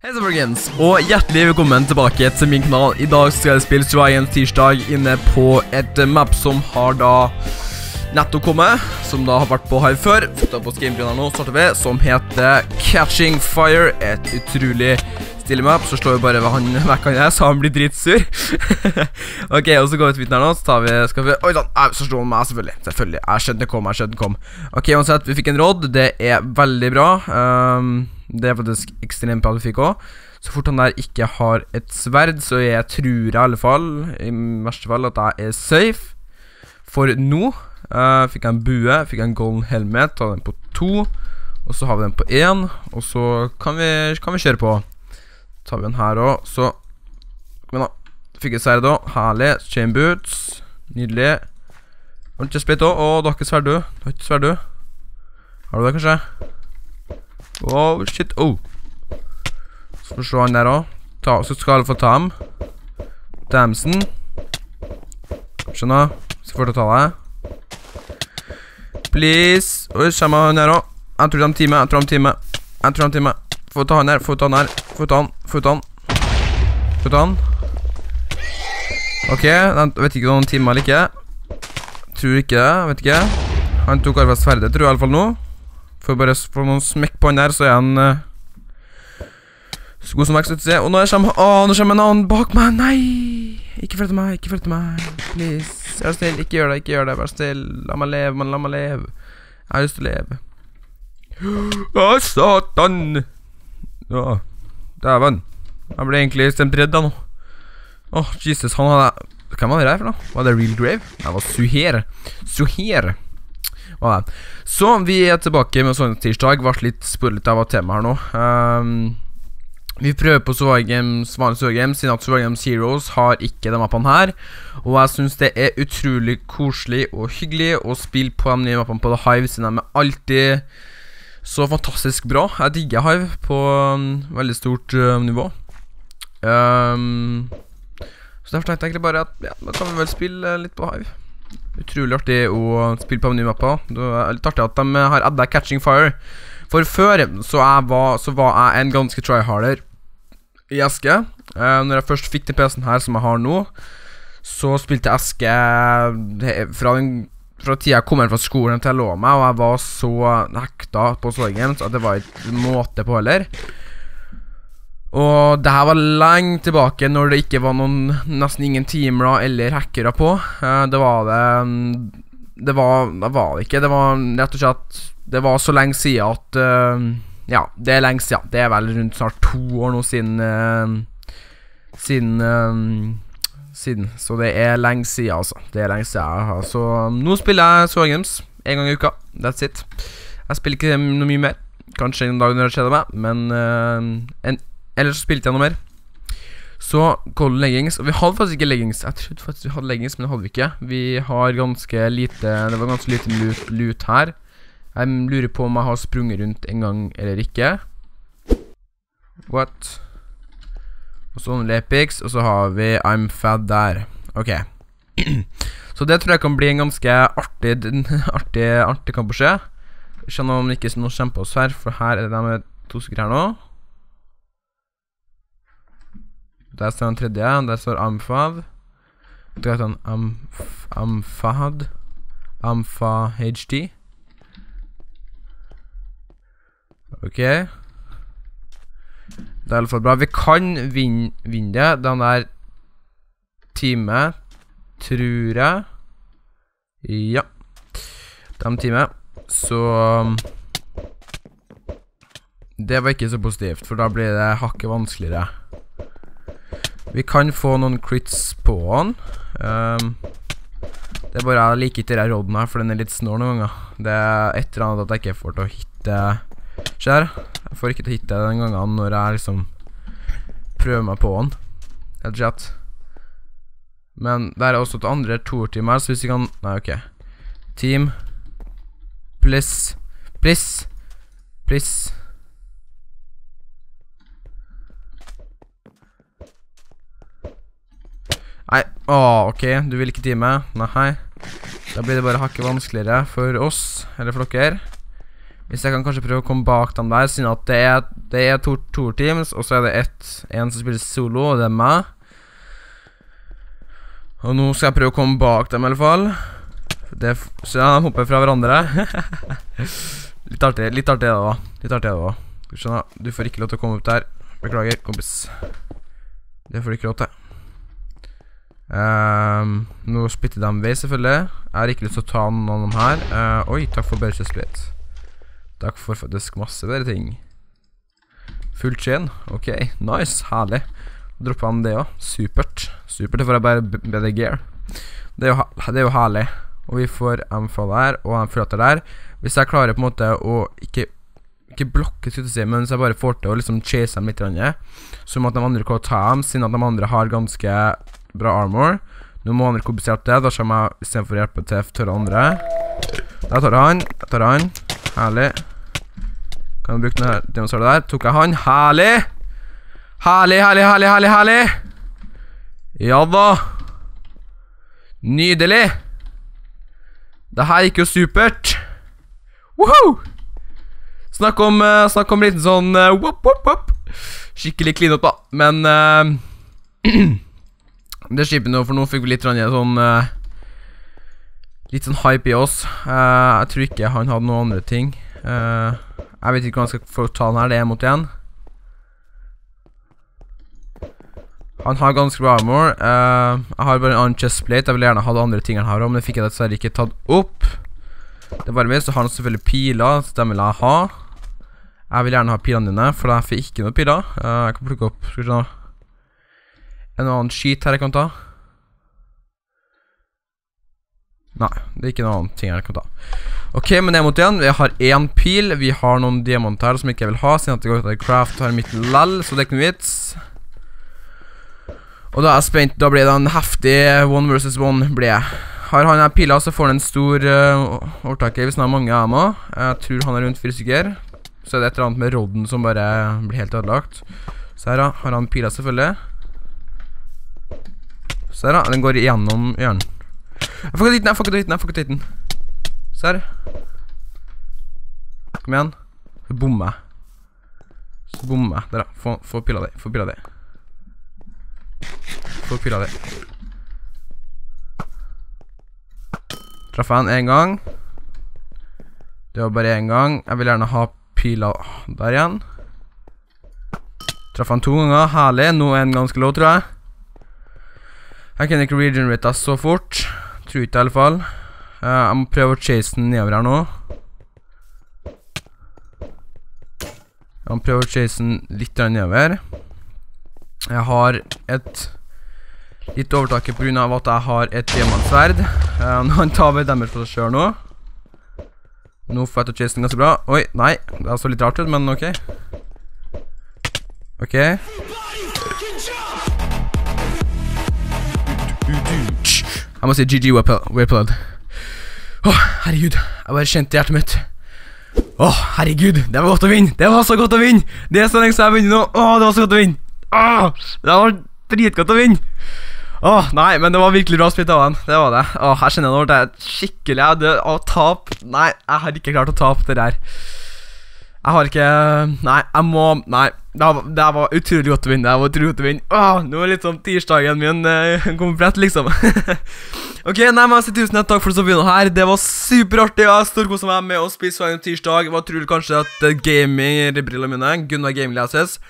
Hei så folkens, og hjertelig velkommen tilbake til min kanal. I dag skal jeg spille Swayan tirsdag inne på et map som har da nettopp kommet, som da har vært på Hive før. Opp på her nå, starter vi, som heter Catching Fire. Et utrolig stille map, så slår vi bare han vekk han er, så han blir dritsur. ok, og så går vi til midten her nå, så tar vi, skal vi, oi da, så slår han meg selvfølgelig, selvfølgelig. Jeg skjønte det kom, jeg skjønte det kom. Ok, uansett, vi fikk en råd, det er veldig bra. Um, det er faktisk ekstremt bra du fikk òg. Så fort han der ikke har et sverd, så jeg jeg i alle fall, i verste fall, at jeg er safe. For nå uh, fikk jeg en bue, fikk jeg en golden helmet, ta den på to. Og så har vi den på én, og så kan vi, kan vi kjøre på. Så tar vi den her òg, så Kom igjen, da. Fikk et sverd òg. Herlig. Chain boots. Nydelig. Ordentlig splitt òg? Å, du har ikke sverd, du. Du har ikke sverd, du. Har du det, kanskje? Oh, shit. Oh. Så får vi slå han der òg. Så skal alle få ta ham. Damsen. Skjønner? Så får du ta deg. Please. Oi, kommer han her òg. Jeg tror de time. Jeg tror de time. Jeg tror de time. Få ta han her. Få ta han her. Få ta han. Få ta han. Få ta han. Ok, jeg vet ikke om han timer eller ikke. Tror ikke det. Vet ikke. Han tok arva sverdet, tror jeg fall nå. For bare få noen smekk på han der, så er han uh, så god som vekst ut. Og nå kommer Å, nå kommer en annen bak meg! Nei! Ikke flytt meg, ikke flytt meg. Please. Vær snill, ikke gjør det, ikke gjør det. Vær snill. La meg leve, mann. La meg leve. Jeg har lyst til å leve. Å, satan! Å, dæven. Jeg ble egentlig stemt redd da nå. Å, Jesus, han hadde Hvem var det der for noe? Var det Real Grave? Det var Suher. Suher. Det. Så vi er tilbake med sånn tirsdag. Ble litt spurlet av temaet her nå. Um, vi prøver på Games, vanlige Survigames, siden at Survigames Heroes har ikke de mappene her. Og jeg syns det er utrolig koselig og hyggelig å spille på de nye mappene på The Hive, siden de er alltid så fantastisk bra. Jeg digger Hive på um, veldig stort uh, nivå. Um, så derfor tenkte jeg egentlig bare at ja, da kan vi vel spille litt på Hive. Utrolig artig å spille på mapper. Det er litt artig at de har adda Catching Fire. For før så, var, så var jeg en ganske tryharder i Eske. Uh, når jeg først fikk den PC-en her som jeg har nå, så spilte jeg Eske fra, den, fra tida jeg kom hjem fra skolen til jeg lå meg, og jeg var så hekta på Sorgens at det var ikke måte på heller. Og det her var lenge tilbake, når det ikke var noen nesten ingen teamere eller hackere på. Uh, det var det Det var Det var det ikke. Det var rett og slett Det var så lenge siden at uh, Ja, det er lenge siden. Det er vel rundt snart to år nå siden uh, Siden Siden. Så det er lenge siden, altså. Det er lenge siden. Så nå spiller jeg Swagames en gang i uka. That's it. Jeg spiller ikke noe mye mer. Kanskje en dag når det skjer meg, men en Ellers spilte jeg noe mer. Så golden leggings Og vi hadde faktisk ikke leggings. Jeg trodde faktisk vi hadde leggings, men det hadde vi ikke. Vi har ganske lite Det var ganske lite loot, lut her. Jeg lurer på om jeg har sprunget rundt en gang eller ikke. What? Og så noen epics, og så har vi I'm fad der. Ok. så det tror jeg kan bli en ganske artig Artig, artig kamp å se. Skjønner om det ikke er noen på oss her, for her er det de to stykker her nå. Der står den tredje. Der står Amfad. Der står Amf Amfahad. Amfa HD. Ok. Det er i alle fall bra. Vi kan vinne, det. Den der teamet, tror jeg. Ja. De teamet. Så um, Det var ikke så positivt, for da blir det hakket vanskeligere. Vi kan få noen crits på han. Um, det er bare jeg liker ikke denne rodden her, for den er litt snår noen ganger. Det er et eller annet at jeg ikke får til å hitte Se her. Jeg får ikke til å hitte den gangen når jeg liksom prøver meg på han. Helt slett. Men der er også et andre toerteam her, så hvis vi kan Nei, ok. Team. Please. Please. Please. Åh, ok, du vil ikke time Nei, da blir det bare hakket vanskeligere for oss Eller for dere Hvis jeg kan kanskje prøve å komme bak dem der, siden at det er, det er to teams, og så er det ett en som spiller solo, og det er meg. Og nå skal jeg prøve å komme bak dem, i alle fall. Det, så de hopper fra hverandre. litt artig, litt artig det, da. Litt artig det, da. Skal vi. Du får ikke lov til å komme opp der. Beklager, kompis. Det får du ikke lov til. Ehm, nå splitter de vei, selvfølgelig. Jeg har ikke lyst til å ta noen av dem her. Uh, oi, takk for børsesprit. Takk for faktisk masse bedre ting. Fullt chain. Ok, nice. Herlig. Droppa han det òg. Supert. Supert. Det får jeg bare bedre gear. Det er, jo, det er jo herlig. Og vi får M4 der, og M4 der. Hvis jeg klarer på en måte å ikke Ikke blokke, skulle jeg si, men hvis jeg bare får til å liksom chase dem litt, så må at de andre kan ta dem, siden at de andre har ganske bra armor. Nå må han andre opp det, da kommer jeg istedenfor å hjelpe til tørre andre. Der tar jeg han. Der tar jeg han. Herlig. Kan jeg bruke denne her der. Tok jeg han. Herlig! Herlig, herlig, herlig, herlig, herlig! Ja da. Nydelig. Det her gikk jo supert. Woho! Snakk om, uh, snakk om liten sånn uh, wop, wop, wop. Skikkelig clean up, da. Men eh, Det er kjipt nå, for nå fikk vi litt sånn eh, Litt sånn hype i oss. Eh, jeg tror ikke han hadde noen andre ting. Eh, jeg vet ikke hva han skal få ta den her. Det er mot igjen. Han har ganske bra armor. Eh, jeg har bare en annen chestplate. Jeg ville gjerne ha de andre ting han har òg, men det fikk jeg dessverre ikke tatt opp. Det var med, så har han selvfølgelig piler, så dem vil jeg ha. Jeg vil gjerne ha pilene dine, for jeg får ikke noen piler. Eh, jeg kan plukke opp Skal vi se En annen skit her jeg kan ta. Nei, det er ikke noen annen ting jeg kan ta. Ok, men det er mot igjen. Vi har én pil. Vi har noen diamanter som ikke jeg vil ha, siden at det går ut av craft her midt lell, så det er ikke noe vits. Og da er jeg spent. Da blir det en heftig one versus one. Blir jeg. Har han her pila, så får han en stor uh, overtaker hvis han har mange ammo. Jeg tror han er rundt fire stykker. Så er det et eller annet med rodden som bare blir helt ødelagt. Så her da, har han pila selvfølgelig. Se her da, den går igjennom hjernen. Jeg får ikke den, jeg får ikke den, jeg får ikke den. Se her. Kom igjen. Så bommer jeg. Så bommer jeg. Der da, få, pilla di, få pilla di. Få pilla di. Traff jeg han en gang. Det var bare én gang. Jeg vil gjerne ha pila der igjen. Traff han to ganger. Herlig. Nå er han ganske low, tror jeg. Jeg kan ikke regenerate så fort. Tror ikke i alle fall. Eh, jeg må prøve å chase den nedover her nå. Jeg må prøve å chase den litt nedover. Jeg har et litt overtaket pga. at jeg har et diamantsverd. Uh, han tar ved damage på seg sjøl nå. Nå får jeg til å chase den ganske bra. Oi, nei. Det så litt rart ut, men ok. Ok. Jeg må si GG Waypod. Åh, herregud. Jeg bare kjente hjertet mitt. Åh, herregud. Det var godt å vinne. Det var så godt å vinne. Det er så lenge siden jeg har vunnet nå. Åh, det var så godt å vinne. Åh, det var dritgodt å vinne. Åh, nei, men det var virkelig bra spilt av han. Det var det. Åh, jeg kjenner nå jeg skikkelig jeg, død Å tap. Nei, jeg har ikke klart å tape det der. Jeg har ikke Nei, jeg må Nei. Det var, utrolig godt å vinne. Det var utrolig godt å vinne Åh, Nå er litt sånn tirsdagen min uh, komplett, liksom. ok, nei, men altså, tusen takk for at du på her. Det var superartig. Jeg storkosa meg med å spise hver tirsdag. var tror kanskje at uh, gaming-brillene mine, Gunnar Gaming Glasses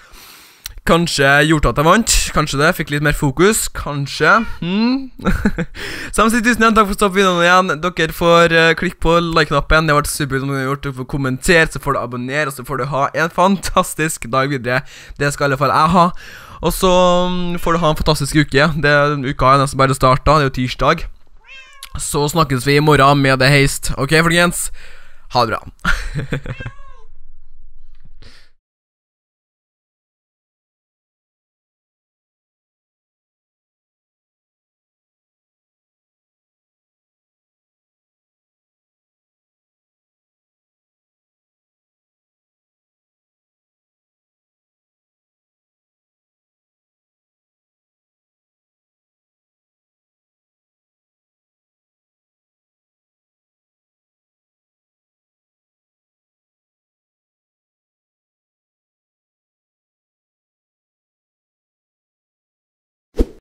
Kanskje gjorde at jeg vant. Kanskje det. Fikk litt mer fokus. Kanskje. Hmm. Samtidig tusen igjen takk for å stoppe videoen igjen. Dere får uh, klikke på like-knappen. Det har vært supert om dere har gjort. det. Dere får kommentere, så får du abonnere, og så får du ha en fantastisk dag videre. Det skal i alle fall jeg ha. Og så um, får du ha en fantastisk uke. Det, uka er nesten bare starta. Det er jo tirsdag. Så snakkes vi i morgen med The Heist. Ok, folkens? Ha det bra.